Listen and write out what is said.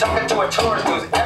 백점 백점을 천원을 띄우세요